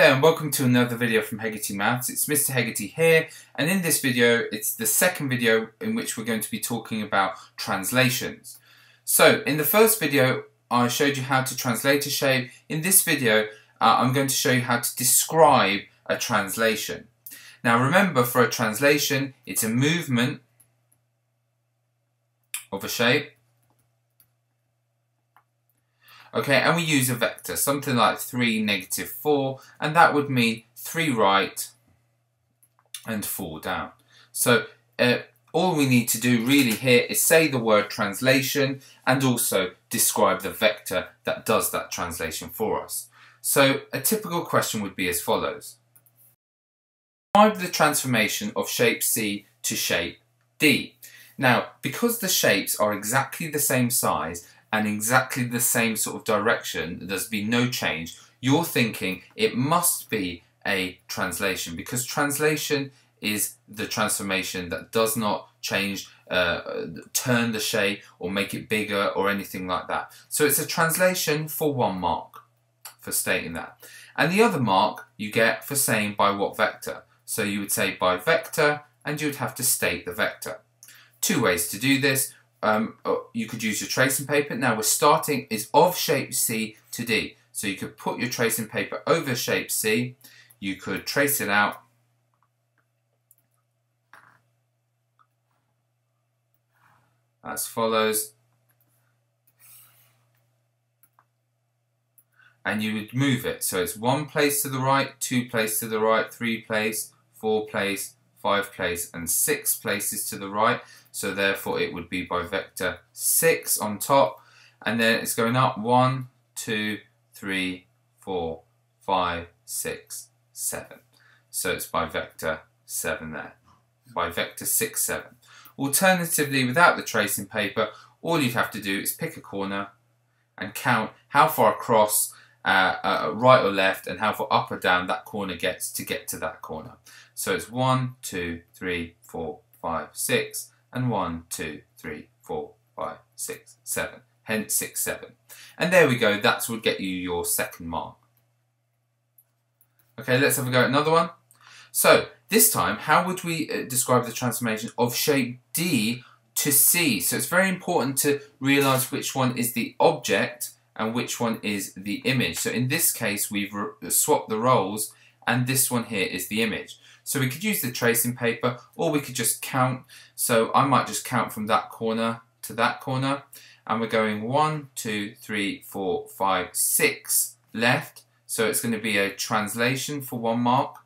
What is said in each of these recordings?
There and welcome to another video from Hegarty Maths. It's Mr Hegarty here and in this video it's the second video in which we're going to be talking about translations. So in the first video I showed you how to translate a shape. In this video uh, I'm going to show you how to describe a translation. Now remember for a translation it's a movement of a shape Okay, and we use a vector, something like 3, negative 4, and that would mean 3 right and 4 down. So uh, all we need to do really here is say the word translation and also describe the vector that does that translation for us. So a typical question would be as follows. Describe the transformation of shape C to shape D. Now, because the shapes are exactly the same size and exactly the same sort of direction, there's been no change, you're thinking it must be a translation because translation is the transformation that does not change, uh, turn the shape or make it bigger or anything like that. So it's a translation for one mark for stating that. And the other mark you get for saying by what vector. So you would say by vector and you would have to state the vector. Two ways to do this um, you could use your tracing paper. Now we're starting is of shape C to D. So you could put your tracing paper over shape C. You could trace it out. As follows. And you would move it. So it's one place to the right, two place to the right, three place, four place, five place, and six places to the right. So therefore it would be by vector 6 on top. And then it's going up 1, 2, 3, 4, 5, 6, 7. So it's by vector 7 there. By vector 6, 7. Alternatively, without the tracing paper, all you'd have to do is pick a corner and count how far across uh, uh, right or left and how far up or down that corner gets to get to that corner. So it's 1, 2, 3, 4, 5, 6, and 1, 2, 3, 4, 5, 6, 7. Hence 6, 7. And there we go, that would get you your second mark. Okay, let's have a go at another one. So, this time, how would we uh, describe the transformation of shape D to C? So it's very important to realise which one is the object and which one is the image. So in this case, we've swapped the roles and this one here is the image. So we could use the tracing paper or we could just count. So I might just count from that corner to that corner and we're going one, two, three, four, five, six left. So it's going to be a translation for one mark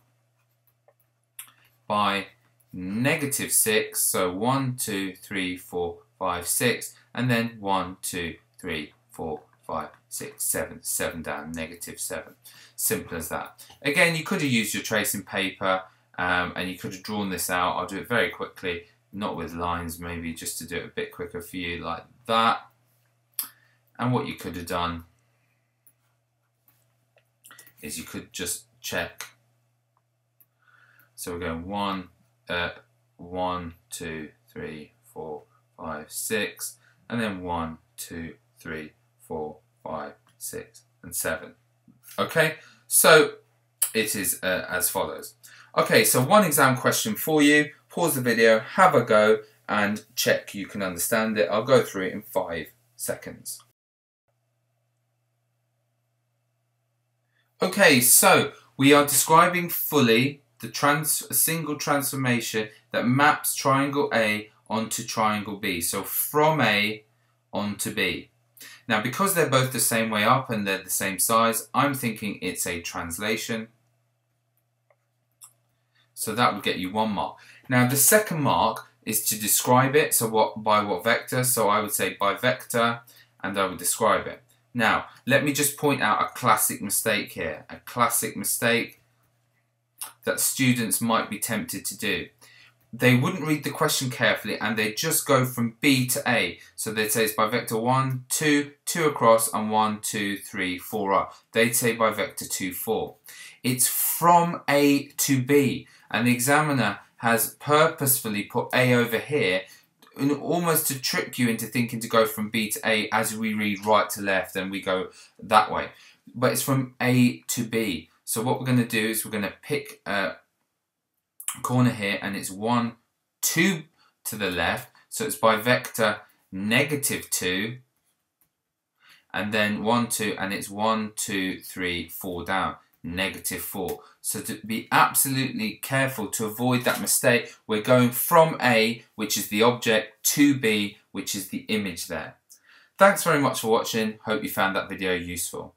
by negative six. So one, two, three, four, five, six, and then one, two, three, four, five, six, seven, seven down, negative seven. Simple as that. Again, you could have used your tracing paper um, and you could have drawn this out. I'll do it very quickly, not with lines, maybe just to do it a bit quicker for you, like that. And what you could have done is you could just check. So we're going one, uh, one, two, three, four, five, six, and then one, two, three, four, five, six, and seven. Okay, so it is uh, as follows. Okay, so one exam question for you. Pause the video, have a go, and check you can understand it. I'll go through it in five seconds. Okay, so we are describing fully the trans single transformation that maps triangle A onto triangle B. So from A onto B. Now, because they're both the same way up and they're the same size, I'm thinking it's a translation. So that would get you one mark. Now the second mark is to describe it. So what by what vector? So I would say by vector and I would describe it. Now let me just point out a classic mistake here. A classic mistake that students might be tempted to do. They wouldn't read the question carefully and they just go from B to A. So they'd say it's by vector 1, 2, 2 across and 1, 2, 3, 4 up. They'd say by vector 2, 4. It's from A to B and the examiner has purposefully put A over here almost to trick you into thinking to go from B to A as we read right to left and we go that way. But it's from A to B. So what we're going to do is we're going to pick a corner here and it's 1, 2 to the left. So it's by vector negative 2 and then 1, 2 and it's 1, 2, 3, 4 down negative 4. So to be absolutely careful to avoid that mistake, we're going from A, which is the object, to B, which is the image there. Thanks very much for watching. Hope you found that video useful.